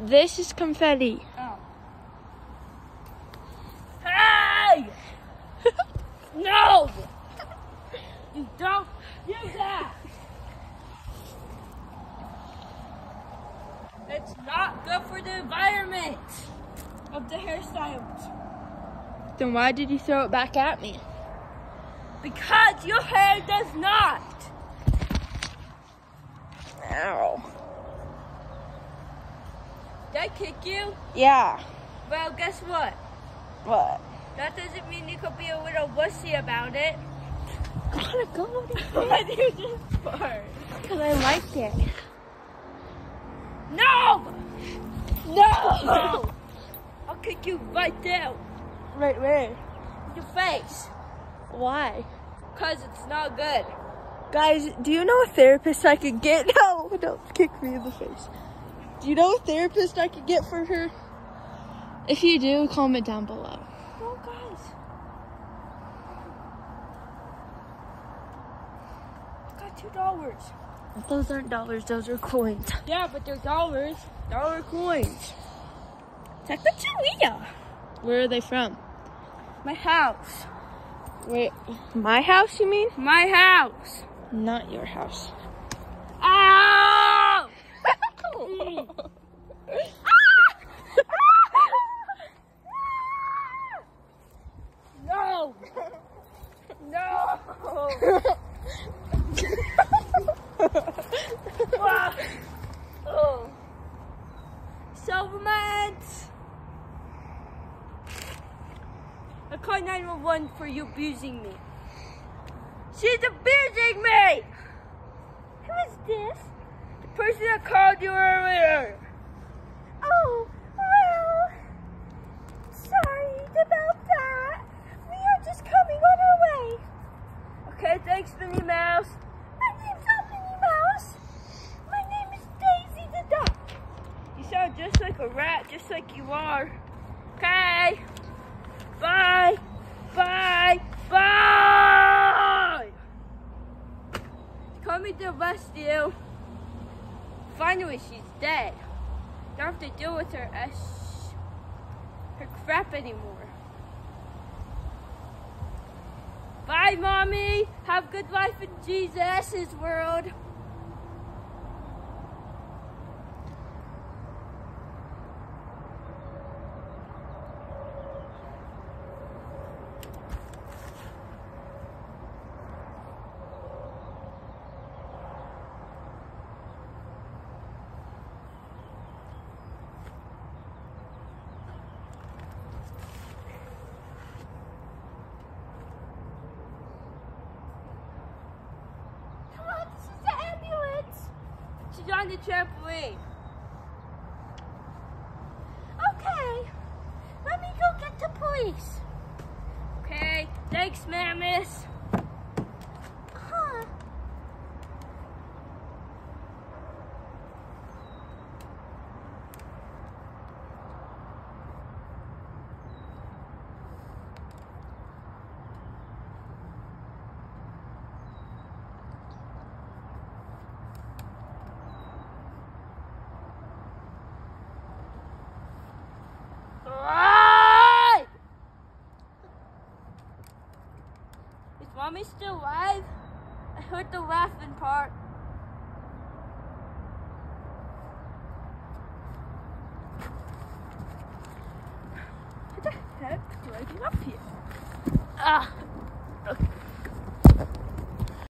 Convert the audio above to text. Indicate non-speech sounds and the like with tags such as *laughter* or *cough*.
This is confetti. Oh. Hey! *laughs* no! You don't use that! It's not good for the environment of the hairstyles. Then why did you throw it back at me? Because your hair does not. Ow. Did I kick you? Yeah. Well, guess what? What? That doesn't mean you could be a little wussy about it. Gotta go. *laughs* Do you just fart? Because I like it. No! No! No! I'll kick you right there. Right where? Your face. Why? Cause it's not good. Guys, do you know a therapist I could get? *laughs* No, don't kick me in the face. Do you know a therapist I could get for her? If you do, comment down below. Oh, guys. I got two dollars. Those aren't dollars, those are coins. Yeah, but they're dollars. Dollar coins. Take the. Where are they from? My house. Wait, my house, you mean? My house. Not your house. Ow! No! *laughs* No! *laughs* Oh. Silvermans! I call 911 for you abusing me. She's abusing me! Who is this? The person that called you earlier. Oh, well, sorry about that. We are just coming on our way. Okay, thanks, Minnie Mouse. My name's not Minnie Mouse. My name is Daisy the Duck. You sound just like a rat, just like you are. Okay. Bye. Bye. Bye. Coming to you. Finally, she's dead. Don't have to deal with her as her crap anymore. Bye, mommy. Have good life in Jesus' world. Come on, this is the ambulance. She's on the trampoline. Okay. Let me go get the police. Okay. Thanks, Mammoth. Huh. Right! Mommy still alive? I heard the laughing part. What the heck do I get up here? Ah.